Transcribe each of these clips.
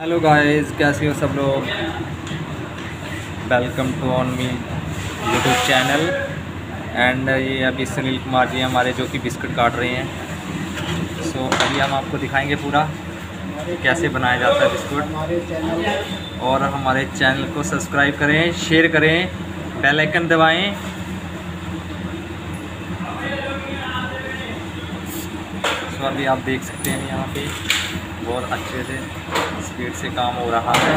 Hello guys कैसे हो सब लोग? Welcome to on me YouTube channel and ये अभी सुनील कुमार जी हमारे जो कि बिस्कुट काट रहे हैं। सो so, अभी हम आपको दिखाएँगे पूरा कैसे बनाया जाता है बिस्कुट। और हमारे चैनल को सब्सक्राइब करें शेयर करें बेल आइकन दबाएँ। सो so, अभी आप देख सकते हैं यहाँ पे। बहुत अच्छे से स्पीड से काम हो रहा है।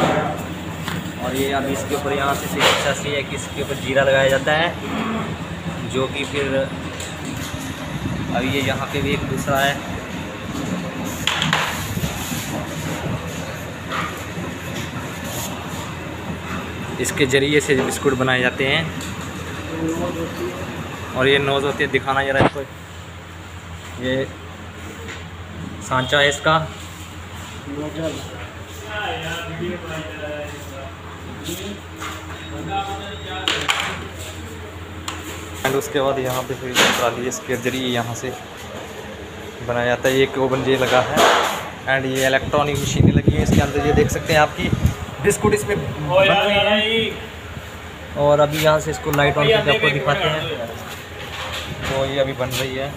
और ये अभी इसके ऊपर यहाँ से शिक्षा सी है कि इसके ऊपर जीरा लगाया जाता है, जो कि फिर अभी ये यहाँ पे भी एक दूसरा है। इसके ज़रिए से बिस्कुट बनाए जाते हैं। और ये नोज़ होती है, दिखाना जरा इसको। ये सांचा है इसका। एंड उसके बाद यहाँ पे फिर ट्राली इसके ज़रिए यहाँ से बनाया जाता है। ये एक ओवन ये लगा है। एंड ये इलेक्ट्रॉनिक मशीनें लगी हैं। इसके अंदर ये देख सकते हैं आपकी बिस्कुट इसमें बन रहे हैं। और अभी यहाँ से इसको लाइट ऑन करके आपको दिखाते हैं। तो ये अभी बन रही है।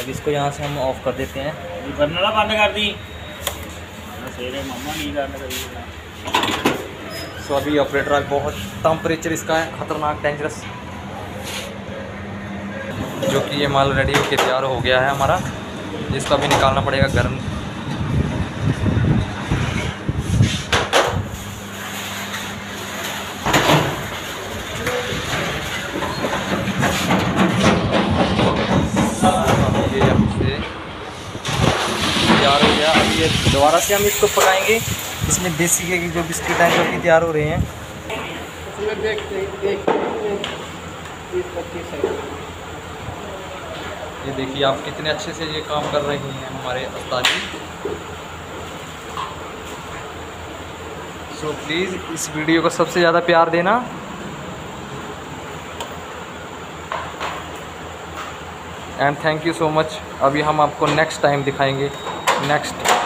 अब इसको यहाँ से हम ऑफ़ कर देते हैं। बंद कर दी। नहीं सो अभी ऑपरेटर आज बहुत टम्परेचर इसका है, ख़तरनाक डेंजरस जो कि ये माल रेडी होके तैयार हो गया है हमारा। जिसको अभी निकालना पड़ेगा गर्म ये अब से तैयार हो गया। अभी ये दोबारा से हम इसको पकाएँगे। इसमें देसी के जो बिस्किट हैं, जो कि तैयार हो रहे हैं। ये देखिए, आप कितने अच्छे से ये काम कर रही हैं हमारे उस्ताद जी सो प्लीज़ इस वीडियो को सबसे ज़्यादा प्यार देना। And thank you so much अभी हम आपको नेक्स्ट टाइम दिखाएँगे। नेक्स्ट